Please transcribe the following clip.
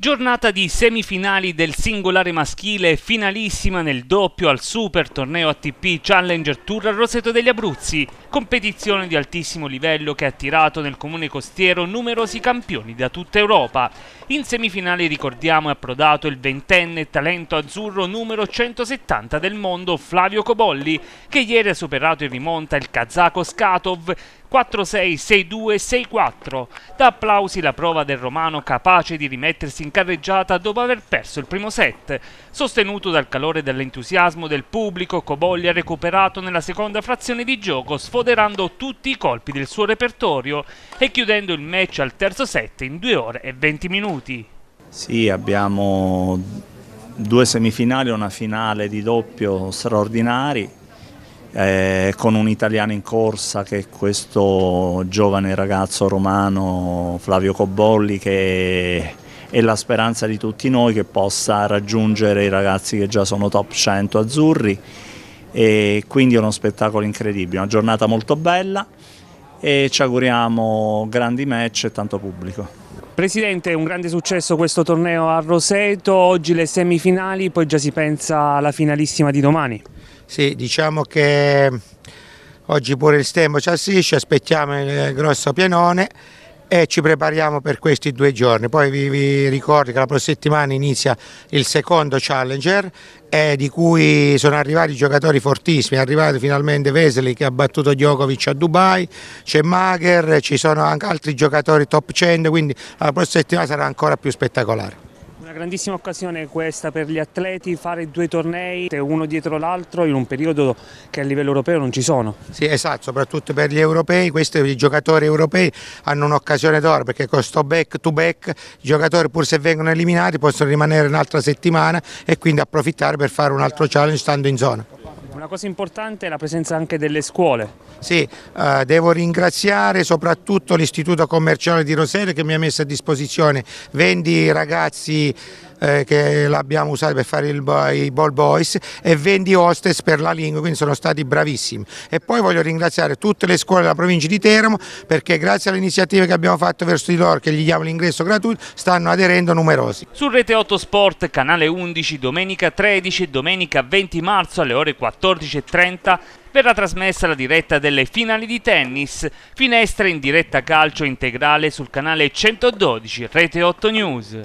Giornata di semifinali del singolare maschile finalissima nel doppio al Super Torneo ATP Challenger Tour a Roseto degli Abruzzi, competizione di altissimo livello che ha attirato nel comune costiero numerosi campioni da tutta Europa. In semifinale ricordiamo è approdato il ventenne talento azzurro numero 170 del mondo Flavio Cobolli, che ieri ha superato in rimonta il kazako Skatov 4-6-6-2-6-4. Da applausi la prova del romano capace di rimettersi in carreggiata dopo aver perso il primo set. Sostenuto dal calore e dall'entusiasmo del pubblico, Cobolli ha recuperato nella seconda frazione di gioco, sfoderando tutti i colpi del suo repertorio e chiudendo il match al terzo set in 2 ore e 20 minuti. Sì, abbiamo due semifinali e una finale di doppio straordinari eh, con un italiano in corsa che è questo giovane ragazzo romano Flavio Cobolli che è la speranza di tutti noi che possa raggiungere i ragazzi che già sono top 100 azzurri e quindi è uno spettacolo incredibile, una giornata molto bella e ci auguriamo grandi match e tanto pubblico. Presidente, un grande successo questo torneo a Roseto, oggi le semifinali, poi già si pensa alla finalissima di domani. Sì, diciamo che oggi pure il stemmo ci assiste, aspettiamo il grosso pianone e ci prepariamo per questi due giorni. Poi vi, vi ricordo che la prossima settimana inizia il secondo Challenger eh, di cui sono arrivati giocatori fortissimi, è arrivato finalmente Vesely che ha battuto Djokovic a Dubai, c'è Mager, ci sono anche altri giocatori top 100, quindi la prossima settimana sarà ancora più spettacolare. Una grandissima occasione questa per gli atleti, fare due tornei uno dietro l'altro in un periodo che a livello europeo non ci sono. Sì esatto, soprattutto per gli europei, questi i giocatori europei hanno un'occasione d'oro perché con sto back to back i giocatori pur se vengono eliminati possono rimanere un'altra settimana e quindi approfittare per fare un altro challenge stando in zona. Una cosa importante è la presenza anche delle scuole. Sì, eh, devo ringraziare soprattutto l'Istituto Commerciale di Rosario che mi ha messo a disposizione 20 ragazzi eh, che l'abbiamo usato per fare il, i ball boys e 20 hostess per la lingua, quindi sono stati bravissimi. E poi voglio ringraziare tutte le scuole della provincia di Teramo perché grazie alle iniziative che abbiamo fatto verso di loro, che gli diamo l'ingresso gratuito, stanno aderendo numerosi. Su Rete 8 Sport, canale 11, domenica 13 e domenica 20 marzo alle ore 14.30 verrà trasmessa la diretta delle finali di tennis, finestra in diretta calcio integrale sul canale 112 Rete 8 News.